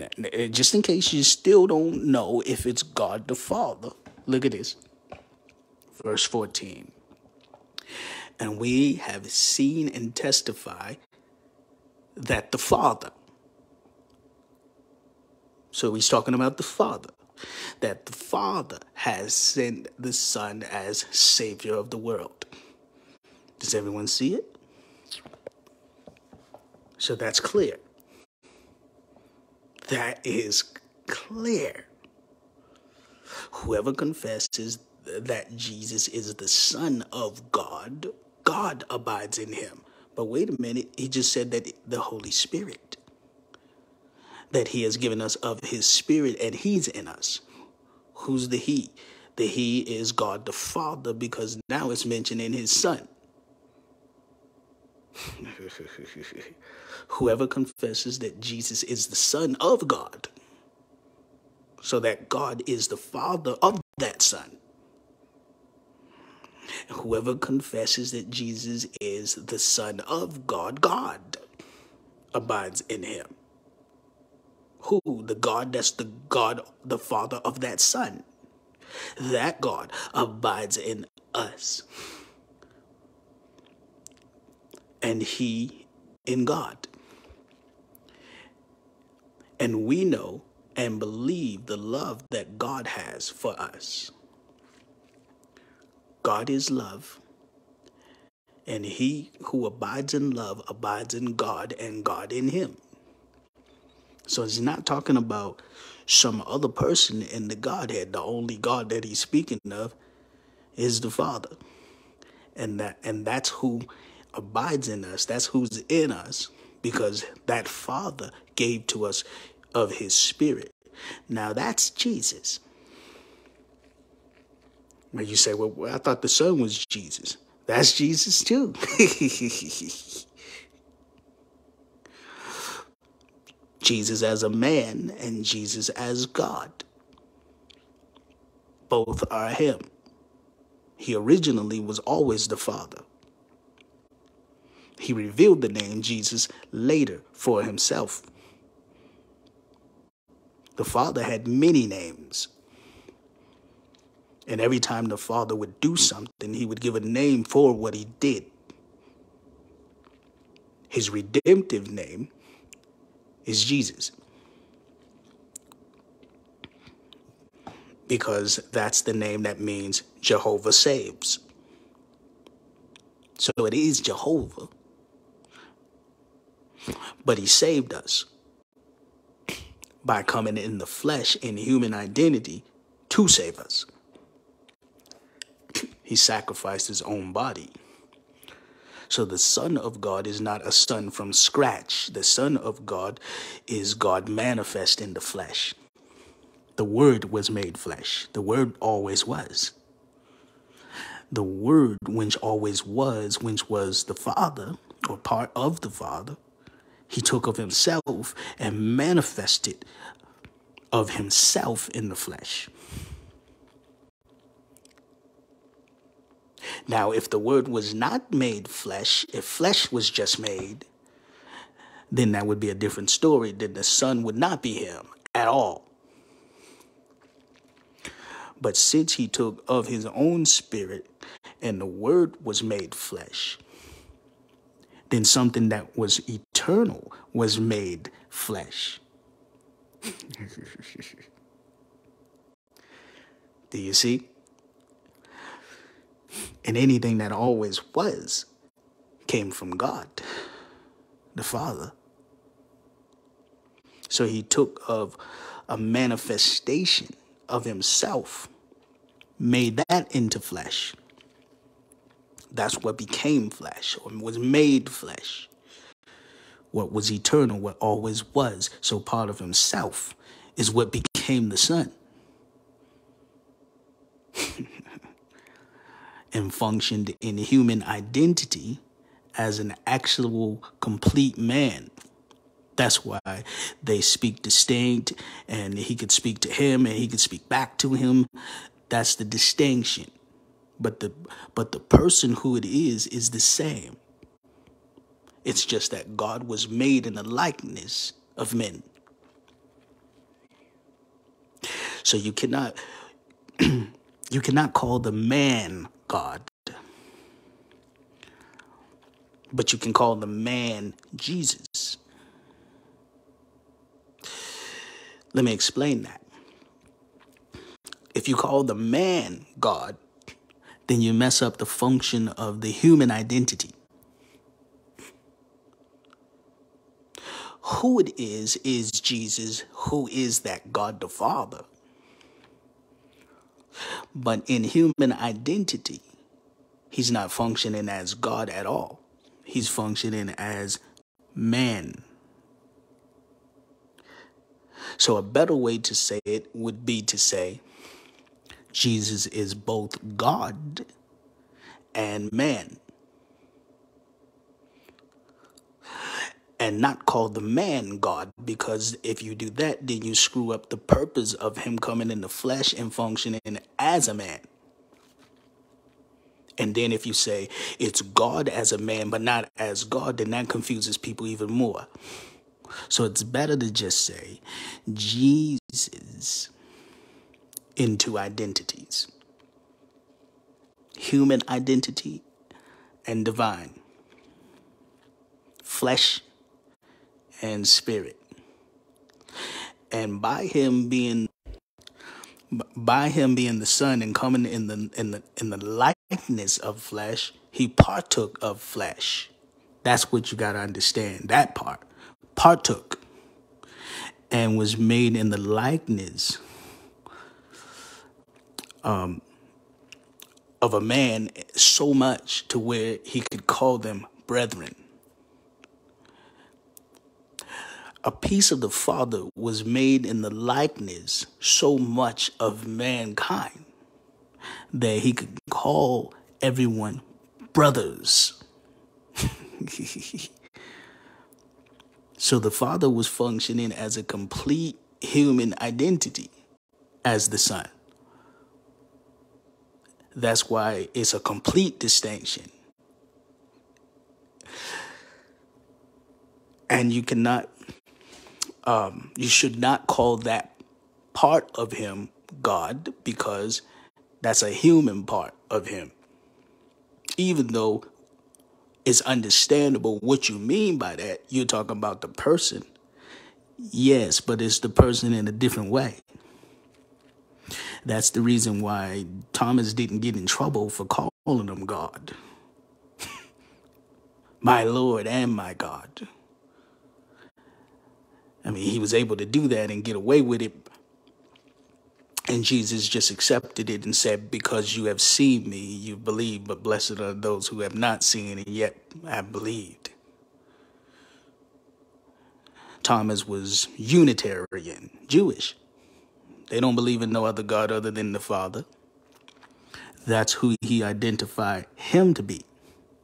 Eh, just in case you still don't know if it's God the Father, look at this. Verse 14. And we have seen and testify that the Father, so he's talking about the Father, that the Father has sent the Son as Savior of the world. Does everyone see it? So that's clear. That is clear. Whoever confesses that Jesus is the Son of God, God abides in him. But wait a minute, he just said that the Holy Spirit, that he has given us of his Spirit and he's in us. Who's the he? The he is God the Father because now it's mentioned in his Son. Whoever confesses that Jesus is the Son of God, so that God is the Father of that Son. Whoever confesses that Jesus is the Son of God, God abides in him. Who? The God that's the God, the Father of that Son. That God abides in us. And He in God. And we know and believe the love that God has for us. God is love, and he who abides in love abides in God, and God in him. So he's not talking about some other person in the Godhead. The only God that he's speaking of is the Father. And that and that's who abides in us. That's who's in us because that Father gave to us of his spirit. Now that's Jesus. When you say, well, I thought the Son was Jesus. That's Jesus too. Jesus as a man and Jesus as God. Both are Him. He originally was always the Father. He revealed the name Jesus later for Himself. The Father had many names. And every time the Father would do something, he would give a name for what he did. His redemptive name is Jesus. Because that's the name that means Jehovah saves. So it is Jehovah. But he saved us by coming in the flesh in human identity to save us. He sacrificed his own body. So the Son of God is not a son from scratch. The Son of God is God manifest in the flesh. The Word was made flesh. The Word always was. The Word, which always was, which was the Father, or part of the Father, he took of himself and manifested of himself in the flesh. Now, if the word was not made flesh, if flesh was just made, then that would be a different story. Then the Son would not be him at all. But since he took of his own spirit and the word was made flesh, then something that was eternal was made flesh. Do you see? And anything that always was came from God, the Father. So he took of a manifestation of himself, made that into flesh. That's what became flesh, or was made flesh. What was eternal, what always was. So part of himself is what became the Son. and functioned in human identity as an actual complete man. That's why they speak distinct and he could speak to him and he could speak back to him. That's the distinction. But the but the person who it is is the same. It's just that God was made in the likeness of men. So you cannot you cannot call the man God. But you can call the man Jesus. Let me explain that. If you call the man God, then you mess up the function of the human identity. Who it is, is Jesus, who is that God the Father. But in human identity, he's not functioning as God at all. He's functioning as man. So, a better way to say it would be to say Jesus is both God and man. And not call the man God, because if you do that, then you screw up the purpose of him coming in the flesh and functioning as a man. And then if you say it's God as a man, but not as God, then that confuses people even more. So it's better to just say Jesus in two identities human identity and divine, flesh and spirit. And by him being by him being the son and coming in the in the in the likeness of flesh, he partook of flesh. That's what you got to understand. That part partook and was made in the likeness um, of a man so much to where he could call them brethren. A piece of the Father was made in the likeness so much of mankind that he could call everyone brothers. so the Father was functioning as a complete human identity as the Son. That's why it's a complete distinction. And you cannot, um, you should not call that part of him God because that's a human part of him. Even though it's understandable what you mean by that, you're talking about the person. Yes, but it's the person in a different way. That's the reason why Thomas didn't get in trouble for calling him God. my Lord and my God. I mean, he was able to do that and get away with it. And Jesus just accepted it and said, Because you have seen me, you believe, but blessed are those who have not seen and yet have believed. Thomas was Unitarian, Jewish. They don't believe in no other God other than the Father. That's who he identified him to be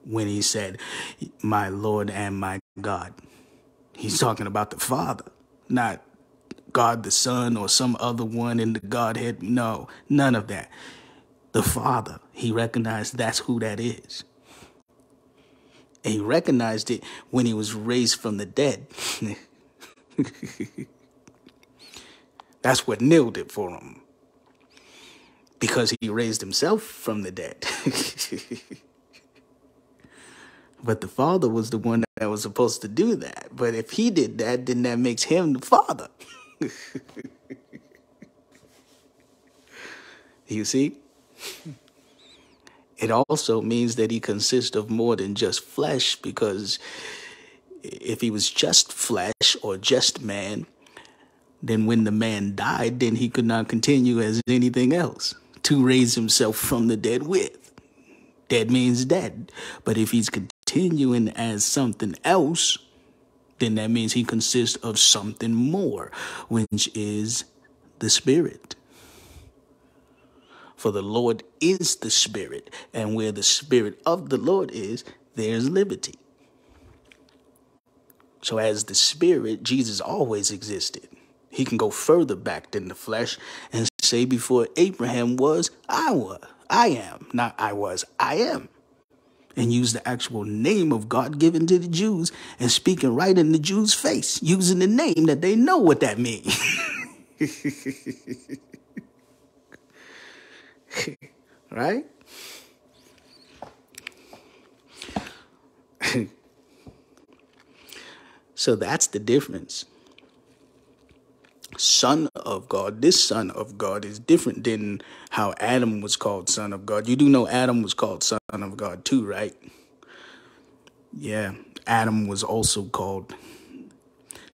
when he said, My Lord and my God. He's talking about the Father, not God the Son or some other one in the Godhead. No, none of that. The Father, he recognized that's who that is. And he recognized it when he was raised from the dead. That's what nailed it for him. Because he raised himself from the dead. but the father was the one was supposed to do that. But if he did that, then that makes him the father. you see? It also means that he consists of more than just flesh, because if he was just flesh or just man, then when the man died, then he could not continue as anything else to raise himself from the dead with. Dead means dead. But if he's continuing as something else, then that means he consists of something more, which is the Spirit. For the Lord is the Spirit, and where the Spirit of the Lord is, there's liberty. So, as the Spirit, Jesus always existed. He can go further back than the flesh and say, Before Abraham was, I was. I am. Not I was, I am. And use the actual name of God given to the Jews and speaking right in the Jews' face, using the name that they know what that means. right? so that's the difference son of God, this son of God is different than how Adam was called son of God. You do know Adam was called son of God too, right? Yeah, Adam was also called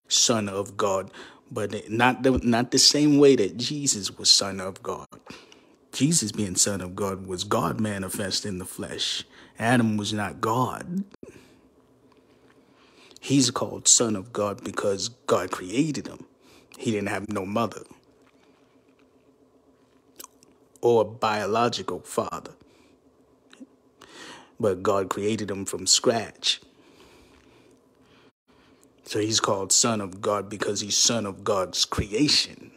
son of God, but not the, not the same way that Jesus was son of God. Jesus being son of God was God manifest in the flesh. Adam was not God. He's called son of God because God created him. He didn't have no mother or biological father. But God created him from scratch. So he's called Son of God because he's Son of God's creation.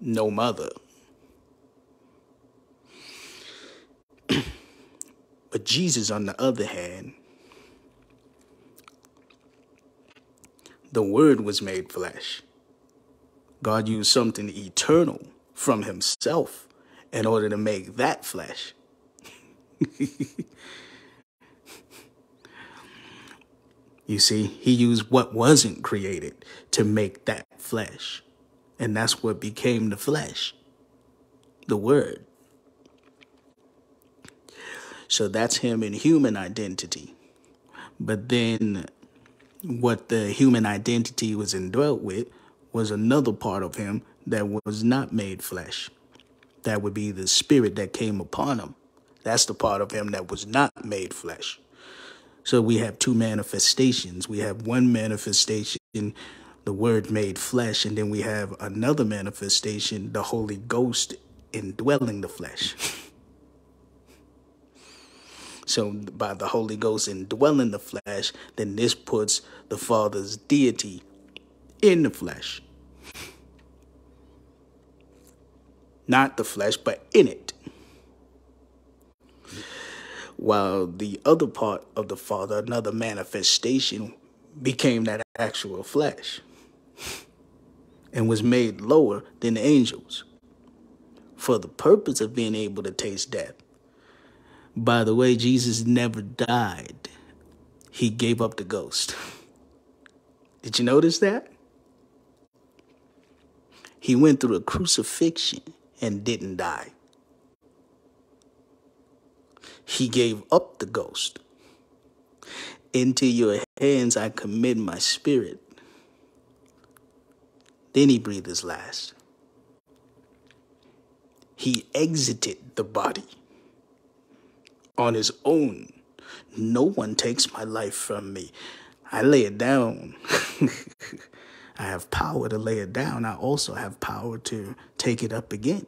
No mother. but Jesus, on the other hand, the Word was made flesh. God used something eternal from Himself in order to make that flesh. You see, he used what wasn't created to make that flesh. And that's what became the flesh, the word. So that's him in human identity. But then what the human identity was indwelt with was another part of him that was not made flesh. That would be the spirit that came upon him. That's the part of him that was not made flesh. So we have two manifestations. We have one manifestation, the Word made flesh, and then we have another manifestation, the Holy Ghost indwelling the flesh. So by the Holy Ghost indwelling the flesh, then this puts the Father's deity in the flesh. Not the flesh, but in it while the other part of the Father, another manifestation, became that actual flesh and was made lower than the angels for the purpose of being able to taste death. By the way, Jesus never died, he gave up the ghost. Did you notice that? He went through a crucifixion and didn't die he gave up the ghost. Into your hands I commit my spirit. Then he breathed his last. He exited the body on his own. No one takes my life from me. I lay it down. I have power to lay it down. I also have power to take it up again.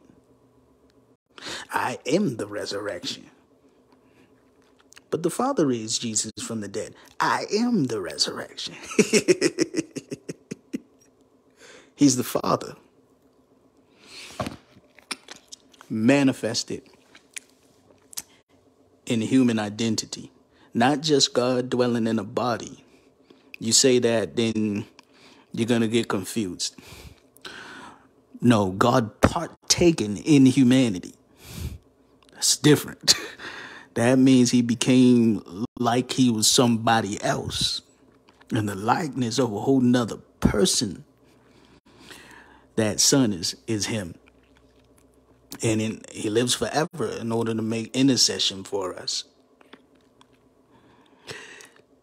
I am the resurrection. But the Father raised Jesus from the dead. I am the resurrection. He's the Father. Manifested in human identity, not just God dwelling in a body. You say that, then you're going to get confused. No, God partaking in humanity. That's different. that means he became like he was somebody else in the likeness of a whole nother person. That son is, is him. And in, he lives forever in order to make intercession for us.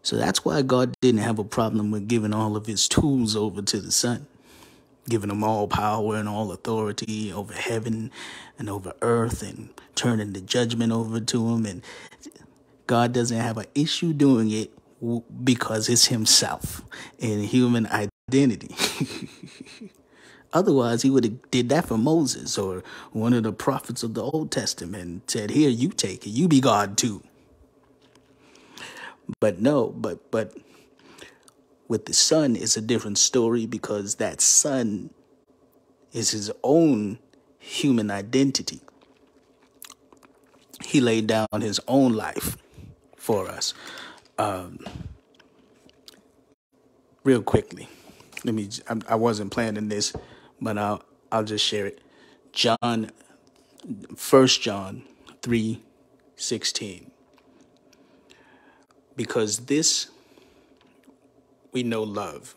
So that's why God didn't have a problem with giving all of his tools over to the son giving him all power and all authority over heaven and over earth and turning the judgment over to him. And God doesn't have an issue doing it because it's himself in human identity. Otherwise, he would have did that for Moses or one of the prophets of the Old Testament and said, "Here, you take it. You be God too." But no, but but with the son is a different story because that son is his own human identity. He laid down his own life for us. Um, real quickly, let me. I, wasn't planning this, but I'll I'll just share it. John, First John three, sixteen. Because this we know love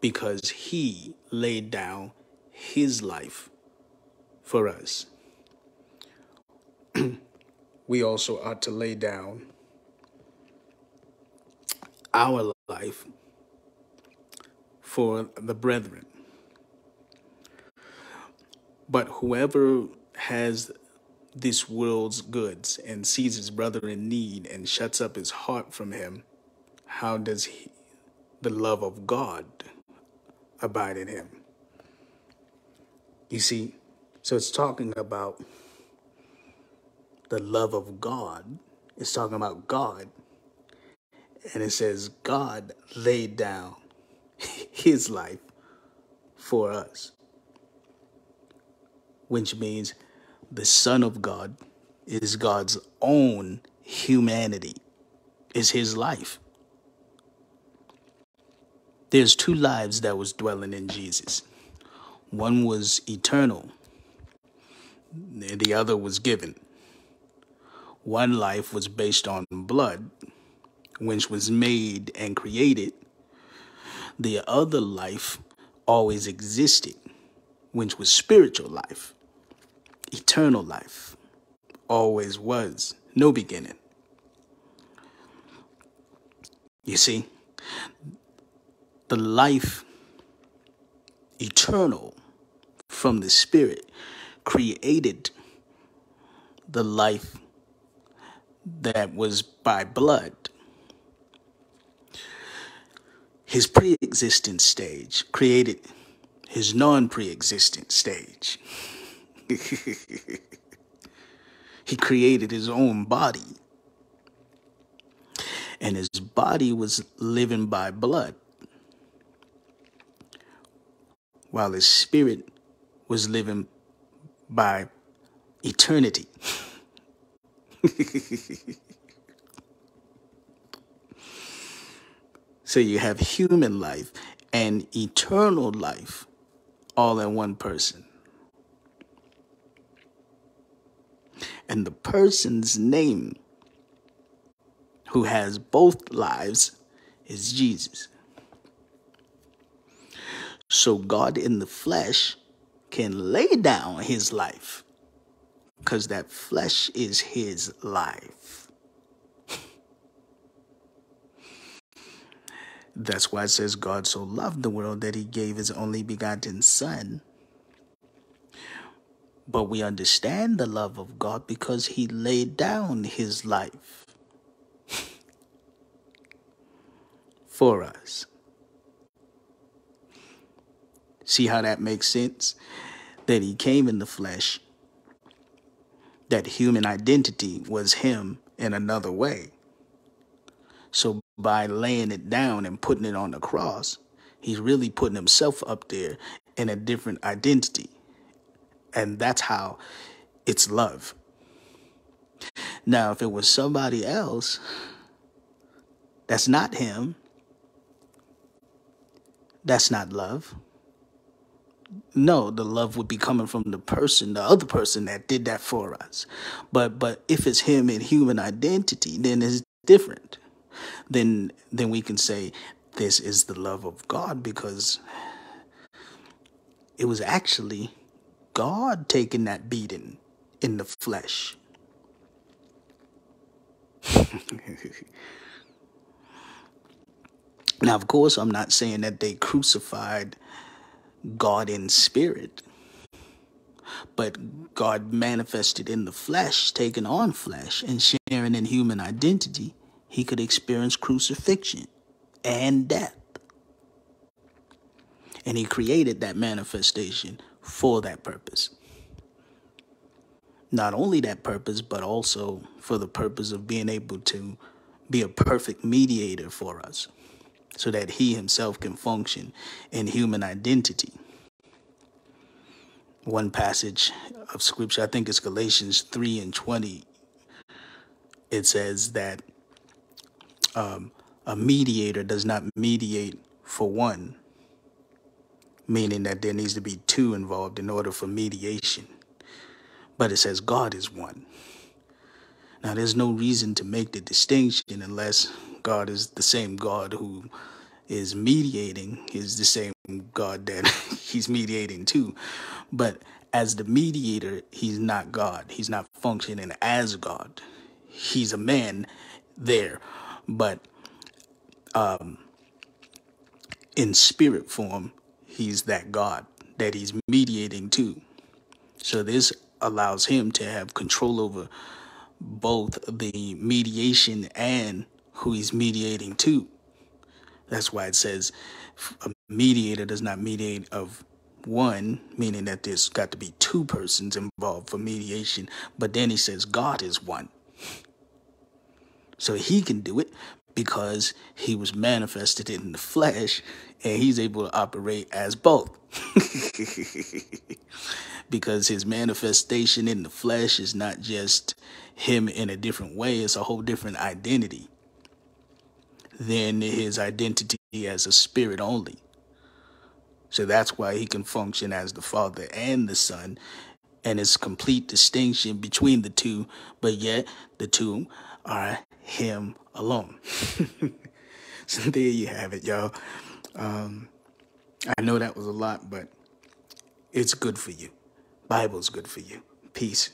because he laid down his life for us. we also ought to lay down our life for the brethren. But whoever has this world's goods and sees his brother in need and shuts up his heart from him, how does he, the love of God abide in him? You see, so it's talking about the love of God. It's talking about God. And it says, God laid down his life for us, which means the Son of God is God's own humanity, is his life. There's two lives that was dwelling in Jesus. One was eternal, the other was given. One life was based on blood, which was made and created. The other life always existed, which was spiritual life, eternal life, always was, no beginning. You see, the life eternal from the Spirit created the life that was by blood. His pre existent stage created his non pre existent stage. he created his own body. And his body was living by blood, while his spirit was living by eternity. so you have human life and eternal life all in one person. And the person's name who has both lives is Jesus. So God in the flesh can lay down his life because that flesh is his life. That's why it says God so loved the world that he gave his only begotten Son. But we understand the love of God because he laid down his life for us. See how that makes sense? That he came in the flesh that human identity was him in another way. So by laying it down and putting it on the cross, he's really putting himself up there in a different identity. And that's how it's love. Now, if it was somebody else that's not him, that's not love. No the love would be coming from the person the other person that did that for us. But but if it's him in human identity then it's different. Then then we can say this is the love of god because it was actually god taking that beating in the flesh now of course i'm not saying that they crucified God in spirit, but God manifested in the flesh, taking on flesh and sharing in human identity, he could experience crucifixion and death. And he created that manifestation for that purpose. Not only that purpose, but also for the purpose of being able to be a perfect mediator for us so that he himself can function in human identity. One passage of scripture, I think it's Galatians 3 and 20, it says that um, a mediator does not mediate for one, meaning that there needs to be two involved in order for mediation. But it says God is one. Now, there's no reason to make the distinction unless God is the same God who is mediating, is the same God that he's mediating to. But as the mediator, he's not God. He's not functioning as God. He's a man there. But um, in spirit form, he's that God that he's mediating to. So this allows him to have control over both the mediation and who he's mediating to. That's why it says a mediator does not mediate of one, meaning that there's got to be two persons involved for mediation. But then he says God is one. So he can do it because he was manifested in the flesh and he's able to operate as both. because his manifestation in the flesh is not just him in a different way, it's a whole different identity than his identity as a spirit only. So that's why he can function as the Father and the Son, and it's complete distinction between the two, but yet the two are him alone. so there you have it, y'all. Um, I know that was a lot, but it's good for you. Bible's good for you. Peace.